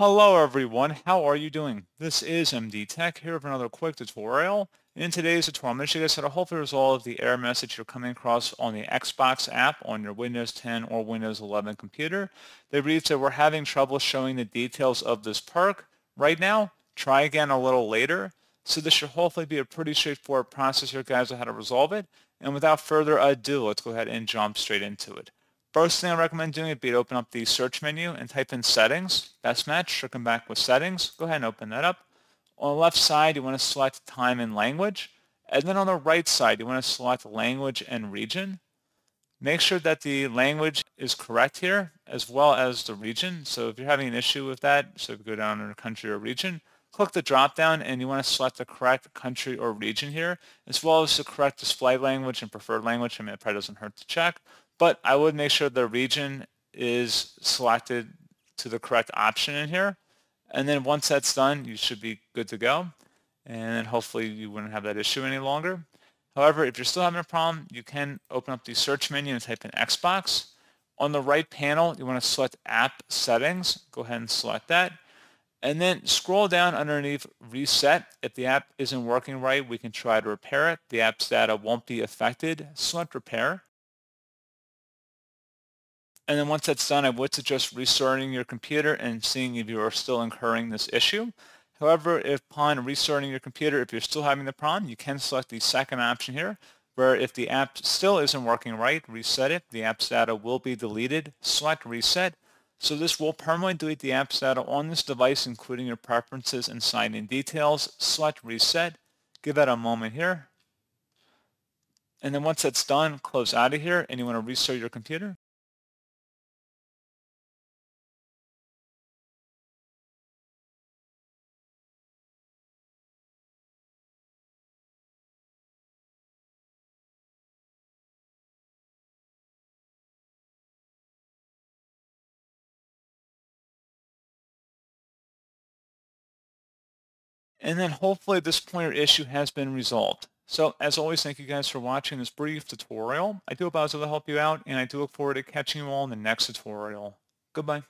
Hello everyone, how are you doing? This is MD Tech here with another quick tutorial. In today's tutorial, I'm going to show you guys how to hopefully resolve the error message you're coming across on the Xbox app on your Windows 10 or Windows 11 computer. They read that we're having trouble showing the details of this perk right now. Try again a little later. So this should hopefully be a pretty straightforward process here guys on how to resolve it. And without further ado, let's go ahead and jump straight into it. First thing I recommend doing would be to open up the search menu and type in settings, best match, should come back with settings. Go ahead and open that up. On the left side, you want to select time and language. And then on the right side, you want to select language and region. Make sure that the language is correct here, as well as the region. So if you're having an issue with that, so if you go down under country or region, click the drop down and you want to select the correct country or region here, as well as the correct display language and preferred language. I mean, it probably doesn't hurt to check but I would make sure the region is selected to the correct option in here. And then once that's done, you should be good to go. And hopefully you wouldn't have that issue any longer. However, if you're still having a problem, you can open up the search menu and type in Xbox. On the right panel, you want to select App Settings. Go ahead and select that. And then scroll down underneath Reset. If the app isn't working right, we can try to repair it. The app's data won't be affected. Select Repair. And then once that's done, I would suggest restarting your computer and seeing if you are still incurring this issue. However, if upon restarting your computer, if you're still having the problem, you can select the second option here, where if the app still isn't working right, reset it. The app's data will be deleted. Select Reset. So this will permanently delete the app's data on this device, including your preferences and sign-in details. Select Reset. Give that a moment here. And then once that's done, close out of here, and you want to restart your computer. And then hopefully this pointer issue has been resolved. So as always, thank you guys for watching this brief tutorial. I do hope I was able to help you out, and I do look forward to catching you all in the next tutorial. Goodbye.